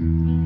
Mm-hmm.